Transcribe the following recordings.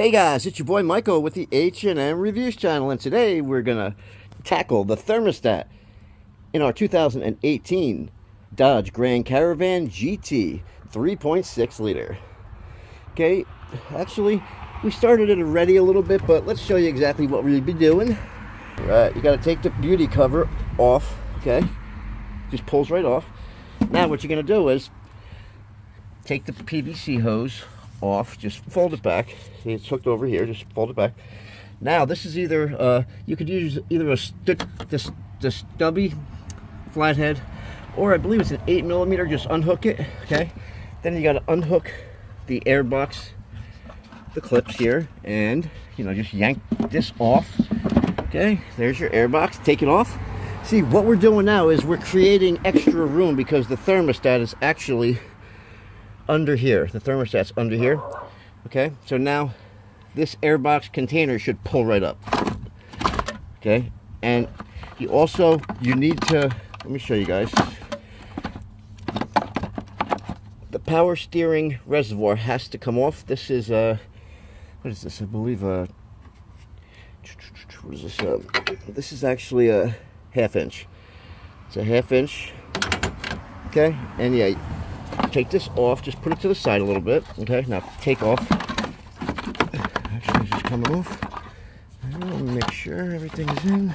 Hey guys, it's your boy Michael with the H&M Reviews channel, and today we're gonna tackle the thermostat in our 2018 Dodge Grand Caravan GT 3.6 liter. Okay, actually, we started it already a little bit, but let's show you exactly what we'll be doing. All right, you gotta take the beauty cover off, okay? Just pulls right off. Now what you're gonna do is take the PVC hose off, just fold it back. See, it's hooked over here, just fold it back. Now, this is either, uh, you could use either a st this, this stubby flathead, or I believe it's an 8 millimeter. just unhook it, okay? Then you gotta unhook the air box, the clips here, and, you know, just yank this off, okay? There's your air box, take it off. See, what we're doing now is we're creating extra room because the thermostat is actually under here. The thermostat's under here. Okay, so now this airbox container should pull right up. Okay, and you also, you need to, let me show you guys. The power steering reservoir has to come off. This is, a, what is this? I believe, uh, what is this? Uh, this is actually a half inch. It's a half inch. Okay, and yeah, take this off, just put it to the side a little bit. Okay, now take off. Actually, just coming off. Make sure everything's in.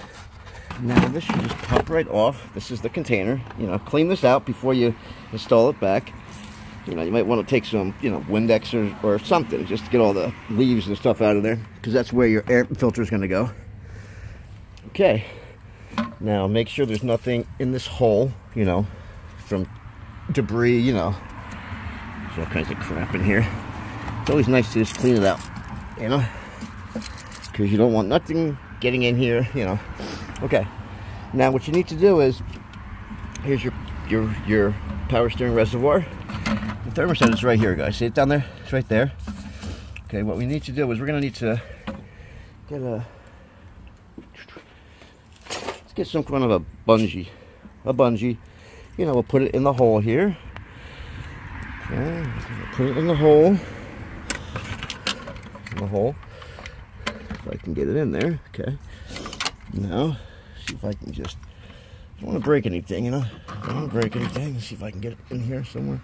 Now this should just pop right off. This is the container. You know, clean this out before you install it back. You know, you might want to take some, you know, Windex or, or something just to get all the leaves and stuff out of there because that's where your air filter is going to go. Okay. Now make sure there's nothing in this hole, you know, from debris, you know. There's all kinds of crap in here. It's always nice to just clean it out, you know. Because you don't want nothing getting in here, you know. Okay. Now what you need to do is, here's your your your power steering reservoir. The thermostat is right here, guys. See it down there? It's right there. Okay, what we need to do is we're gonna need to get a let's get some kind of a bungee. A bungee you know, we'll put it in the hole here. Okay, put it in the hole. In the hole. If I can get it in there. Okay. Now, see if I can just. I don't want to break anything, you know. I don't want to break anything. See if I can get it in here somewhere.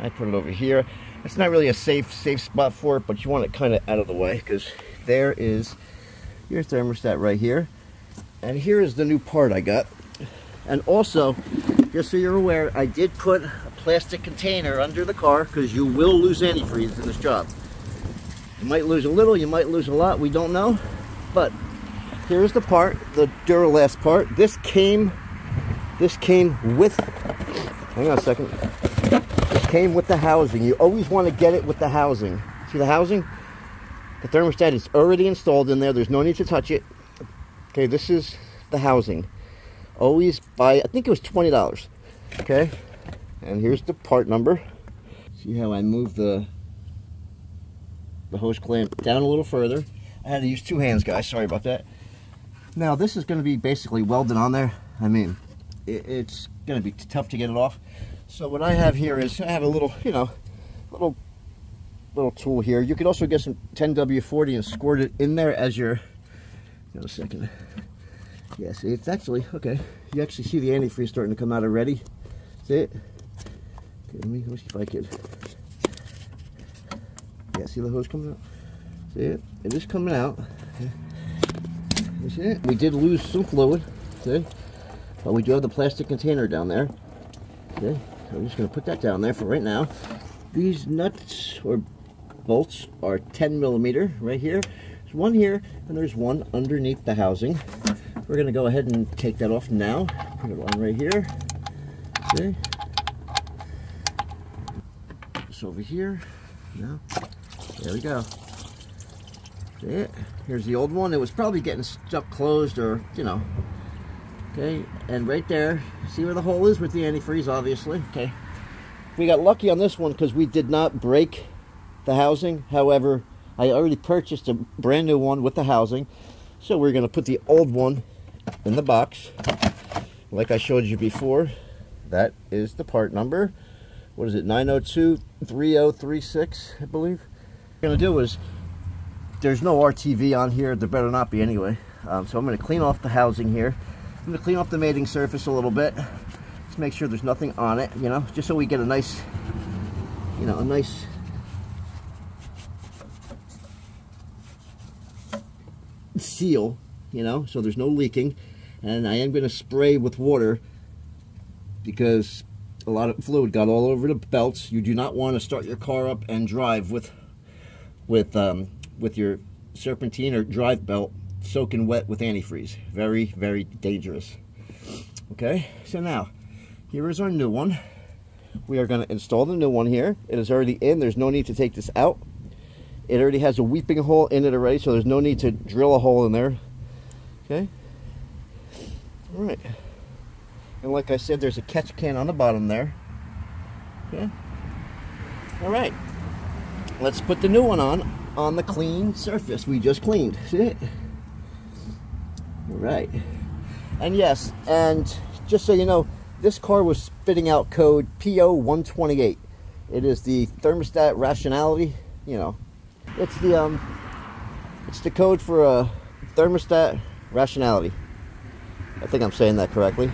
I put it over here. It's not really a safe safe spot for it, but you want it kind of out of the way because there is your thermostat right here. And here is the new part I got. And also, just so you're aware, I did put a plastic container under the car because you will lose antifreeze in this job. You might lose a little, you might lose a lot, we don't know. But here's the part, the Duralast part. This came, this came with, hang on a second. This came with the housing. You always want to get it with the housing. See the housing? The thermostat is already installed in there. There's no need to touch it. Okay, this is the housing always buy, I think it was $20. Okay. And here's the part number. See how I move the, the hose clamp down a little further. I had to use two hands, guys. Sorry about that. Now, this is going to be basically welded on there. I mean, it, it's going to be tough to get it off. So what I have here is I have a little, you know, little little tool here. You could also get some 10W40 and squirt it in there as your, a second. Yeah, see, it's actually, okay, you actually see the antifreeze starting to come out already. See it? Okay, let me, let me see if I can. Yeah, see the hose coming out? See it? It is coming out. You see it? We did lose some fluid, see? But we do have the plastic container down there. See? So I'm just going to put that down there for right now. These nuts or bolts are 10 millimeter right here. One here, and there's one underneath the housing. We're to go ahead and take that off now. Put it on right here. See? This over here. Now, there we go. See it? Here's the old one. It was probably getting stuck closed or, you know. Okay, and right there, see where the hole is with the antifreeze, obviously. Okay. We got lucky on this one because we did not break the housing. However, I already purchased a brand new one with the housing. So we're going to put the old one in the box. Like I showed you before, that is the part number. What is it, 902-3036, I believe? What we're gonna do is there's no RTV on here. There better not be anyway. Um, so I'm going to clean off the housing here. I'm going to clean off the mating surface a little bit. Just make sure there's nothing on it, you know, just so we get a nice, you know, a nice seal, you know, so there's no leaking. And I am going to spray with water because a lot of fluid got all over the belts. You do not want to start your car up and drive with with um, with your serpentine or drive belt soaking wet with antifreeze. Very, very dangerous. Okay, so now, here is our new one. We are going to install the new one here. It is already in. There's no need to take this out. It already has a weeping hole in it already, so there's no need to drill a hole in there. Okay. All right. And like I said, there's a catch can on the bottom there. Okay. All right. Let's put the new one on, on the clean surface we just cleaned. See it? All right. And yes, and just so you know, this car was spitting out code PO128. It is the thermostat rationality, you know, it's the um, it's the code for a thermostat rationality. I think I'm saying that correctly.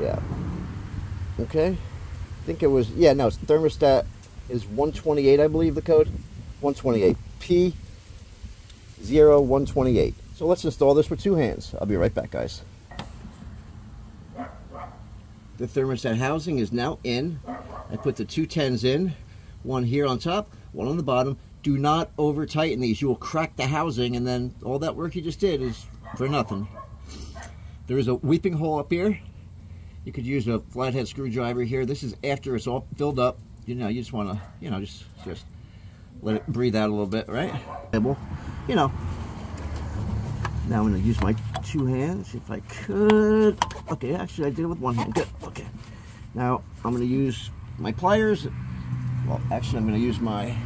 Yeah. Okay. I think it was yeah no it's thermostat is 128 I believe the code 128 P 0128. So let's install this with two hands. I'll be right back guys. The thermostat housing is now in. I put the two tens in, one here on top, one on the bottom, do not over tighten these. You will crack the housing and then all that work you just did is for nothing. There is a weeping hole up here. You could use a flathead screwdriver here. This is after it's all filled up. You know, you just want to, you know, just just let it breathe out a little bit, right? You know. Now I'm going to use my two hands if I could. Okay, actually I did it with one hand. Good. Okay. Now I'm going to use my pliers. Well, actually I'm going to use my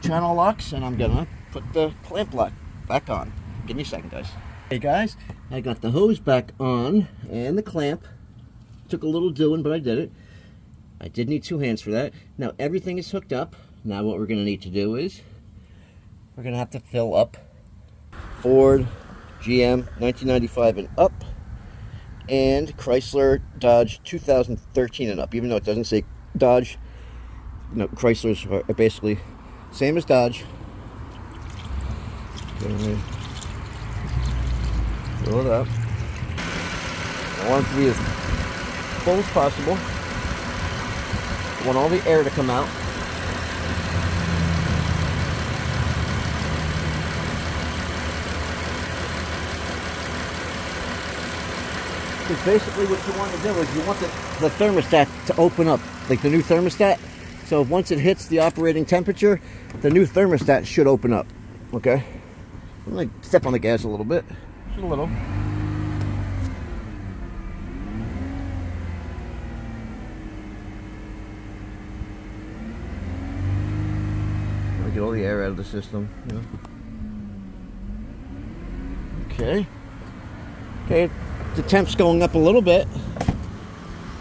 channel locks and I'm gonna put the clamp lock back on. Give me a second, guys. Hey guys, I got the hose back on and the clamp. Took a little doing, but I did it. I did need two hands for that. Now everything is hooked up. Now what we're gonna need to do is we're gonna have to fill up Ford, GM, 1995 and up, and Chrysler, Dodge, 2013 and up. Even though it doesn't say Dodge, you know, Chryslers are basically same as Dodge. Fill it up. I want it to be as full as possible. I want all the air to come out. Because basically what you want to do is you want the, the thermostat to open up, like the new thermostat. So once it hits the operating temperature, the new thermostat should open up. Okay? I'm gonna step on the gas a little bit. Just a little. get all the air out of the system. You know? Okay. Okay, the temp's going up a little bit,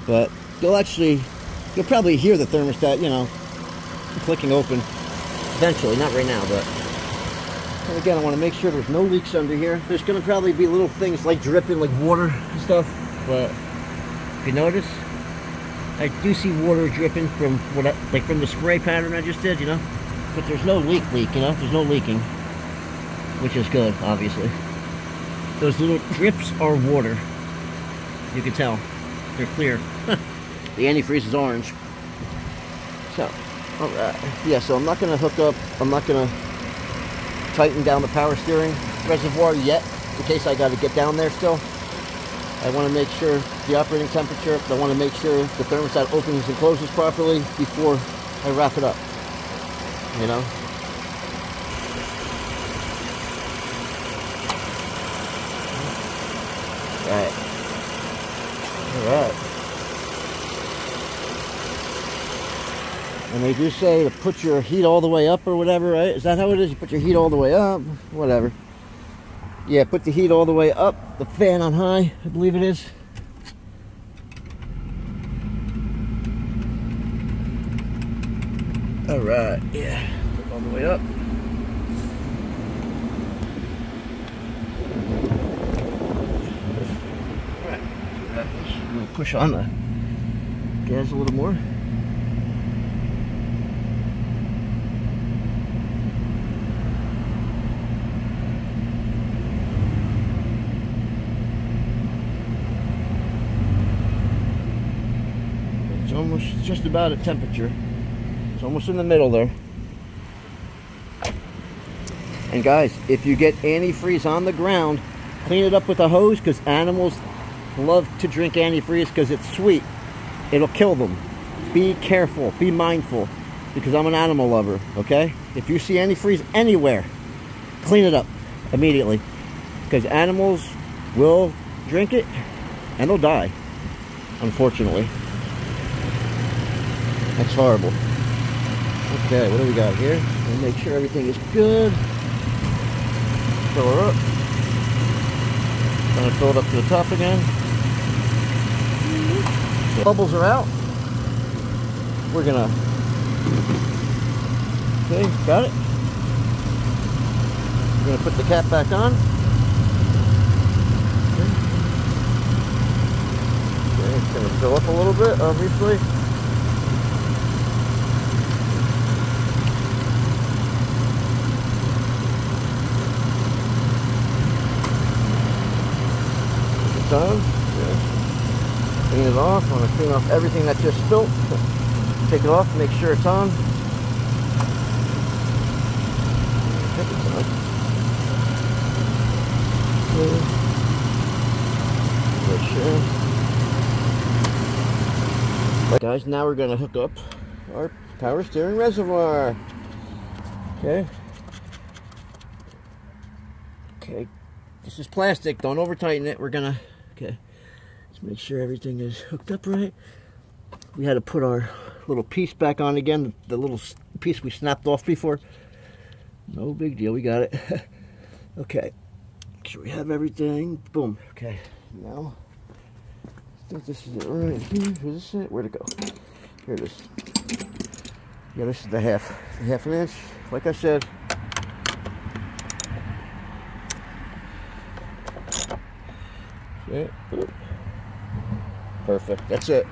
but you'll actually You'll probably hear the thermostat, you know, clicking open eventually, not right now, but and again, I want to make sure there's no leaks under here. There's going to probably be little things like dripping, like water and stuff, but if you notice, I do see water dripping from what, I, like from the spray pattern I just did, you know, but there's no leak leak, you know, there's no leaking, which is good, obviously. Those little drips are water. You can tell. They're clear. The antifreeze is orange. So, yeah, so I'm not going to hook up, I'm not going to tighten down the power steering reservoir yet, in case I got to get down there still. I want to make sure the operating temperature, I want to make sure the thermostat opens and closes properly before I wrap it up. You know? Alright. Alright. and they do say to put your heat all the way up or whatever, right? Is that how it is? You put your heat all the way up, whatever. Yeah, put the heat all the way up, the fan on high, I believe it is. All right, yeah, put all the way up. All right, push on the gas a little more. Almost just about at temperature. It's almost in the middle there. And guys, if you get antifreeze on the ground, clean it up with a hose because animals love to drink antifreeze because it's sweet. It'll kill them. Be careful. Be mindful because I'm an animal lover, okay? If you see antifreeze anywhere, clean it up immediately because animals will drink it and they'll die, unfortunately. That's horrible. Okay, what do we got here? Make sure everything is good. Fill her up. Gonna fill it up to the top again. So bubbles are out. We're gonna. Okay, got it. We're gonna put the cap back on. Okay, it's gonna fill up a little bit, obviously. Done. Yeah. Clean it off. I want to clean off everything that just spilt. Take it off, make sure it's on. On. Right, guys, now we're going to hook up our power steering reservoir. Okay. Okay. This is plastic. Don't over tighten it. We're going to Okay, let's make sure everything is hooked up right. We had to put our little piece back on again, the little piece we snapped off before. No big deal, we got it. okay, make sure we have everything. Boom, okay, now, I think this is it right here. Is this it? Where'd it go? Here it is. Yeah, this is the half, the half an inch. Like I said, Okay. Perfect. That's it.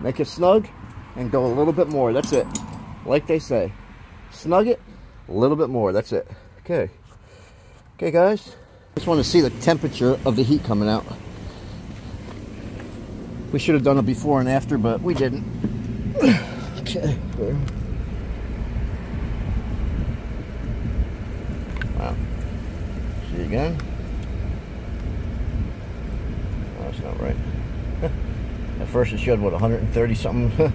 Make it snug and go a little bit more. That's it. Like they say. Snug it a little bit more. That's it. Okay. Okay, guys. Just want to see the temperature of the heat coming out. We should have done it before and after, but we didn't. okay. Wow. See you again. not right. At first it showed, what, 130 something?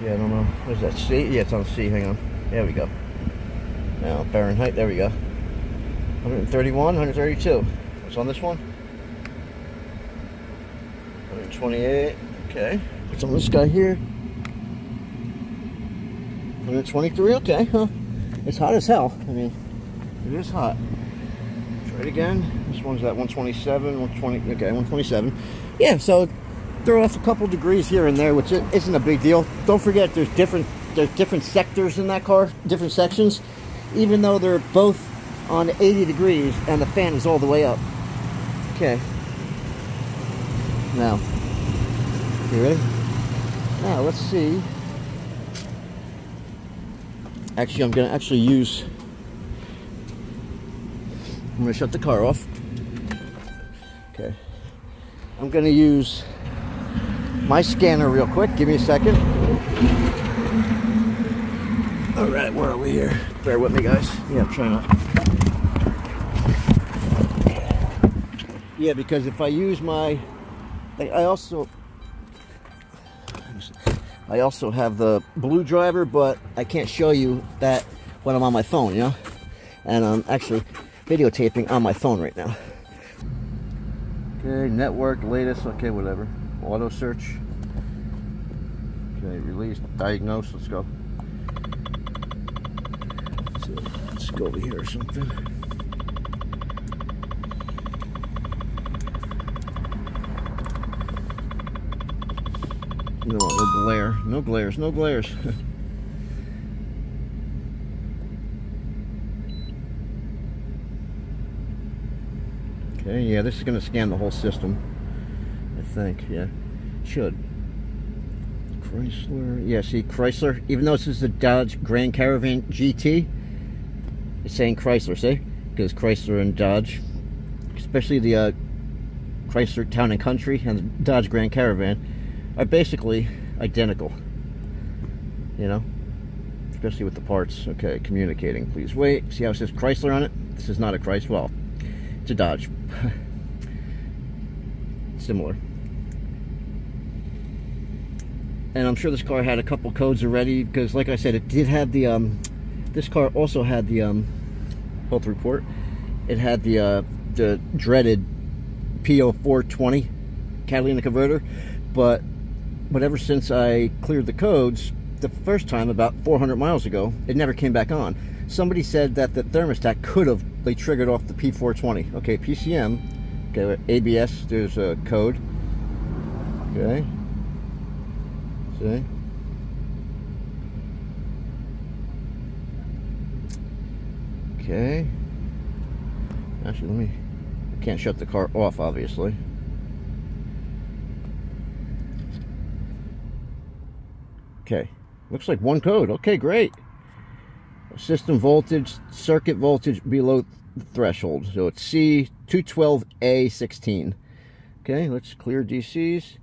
yeah, I don't know. What is that, C? Yeah, it's on C. Hang on. There we go. Now, Fahrenheit, there we go. 131, 132. What's on this one? 128. Okay. What's on this guy here? 123. Okay, huh? It's hot as hell. I mean, it is hot. Try it again. This one's at 127, 120, okay, 127. Yeah, so throw off a couple degrees here and there, which isn't a big deal. Don't forget, there's different there's different sectors in that car, different sections, even though they're both on 80 degrees and the fan is all the way up. Okay. Now, you ready? Now, let's see Actually, I'm going to actually use... I'm to shut the car off. Okay. I'm to use my scanner real quick. Give me a second. All right, where are we here? Bear with me, guys. Yeah, I'm trying to... Yeah, because if I use my... I also I also have the BlueDriver, but I can't show you that when I'm on my phone, you know? And I'm actually videotaping on my phone right now. Okay, network, latest, okay, whatever. Auto search. Okay, release, diagnose, let's go. So, let's go over here or something. No, no glare. No glares. No glares. yeah, this is going to scan the whole system. I think, yeah. Should. Chrysler, yeah, see, Chrysler, even though this is a Dodge Grand Caravan GT, it's saying Chrysler, see? Because Chrysler and Dodge, especially the uh, Chrysler Town and Country and the Dodge Grand Caravan, are basically identical. You know? Especially with the parts. Okay, communicating, please wait. See how it says Chrysler on it? This is not a Chrysler. Well, it's a Dodge. Similar. And I'm sure this car had a couple codes already because, like I said, it did have the. Um, this car also had the um, health report. It had the uh, the dreaded PO420 catalytic converter, but but ever since I cleared the codes the first time about 400 miles ago, it never came back on. Somebody said that the thermostat could have they triggered off the P420. Okay, PCM. Okay, ABS. There's a code. Okay. See. Okay. Actually, let me. I can't shut the car off, obviously. Okay. Looks like one code. Okay, great. System voltage, circuit voltage below the threshold. So it's C212A16. Okay, let's clear DCs.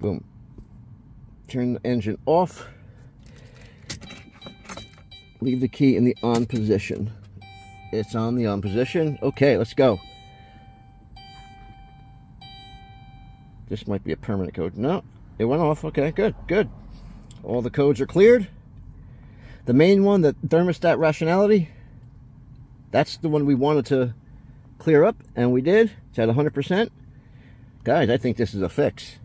Boom. Turn the engine off. Leave the key in the on position. It's on the on position. Okay, let's go. This might be a permanent code. No, it went off. Okay, good, good. All the codes are cleared. The main one, the thermostat rationality, that's the one we wanted to clear up, and we did. It's at 100%. Guys, I think this is a fix.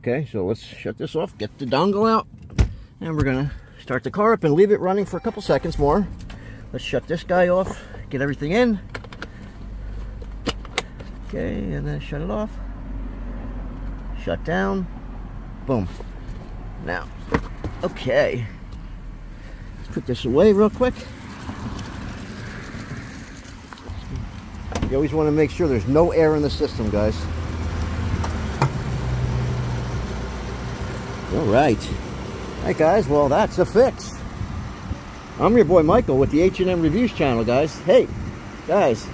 Okay, so let's shut this off, get the dongle out, and we're gonna start the car up and leave it running for a couple seconds more. Let's shut this guy off, get everything in. Okay, and then shut it off. Shut down. Boom. Now, okay. Put this away real quick. You always want to make sure there's no air in the system, guys. All right. All right, guys. Well, that's a fix. I'm your boy Michael with the H&M Reviews channel, guys. Hey, guys,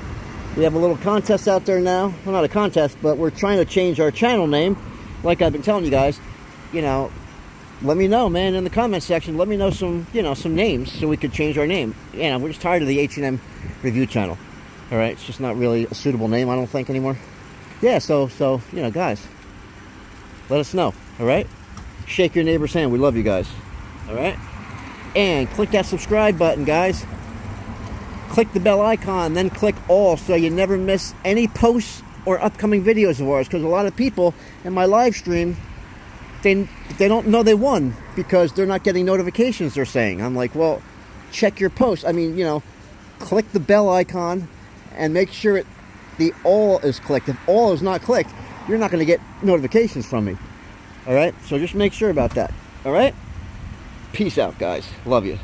we have a little contest out there now. Well, not a contest, but we're trying to change our channel name. Like I've been telling you guys, you know, let me know, man, in the comment section. Let me know some, you know, some names so we could change our name. You know, we're just tired of the H&M Review channel. All right, it's just not really a suitable name, I don't think, anymore. Yeah, so, so, you know, guys, let us know, all right? Shake your neighbor's hand. We love you guys, all right? And click that subscribe button, guys. Click the bell icon, then click all so you never miss any posts or upcoming videos of ours because a lot of people in my live stream they they don't know they won because they're not getting notifications they're saying. I'm like well check your post. I mean you know click the bell icon and make sure it, the all is clicked. If all is not clicked you're not going to get notifications from me. All right? So just make sure about that. All right? Peace out guys. Love you